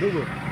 Google.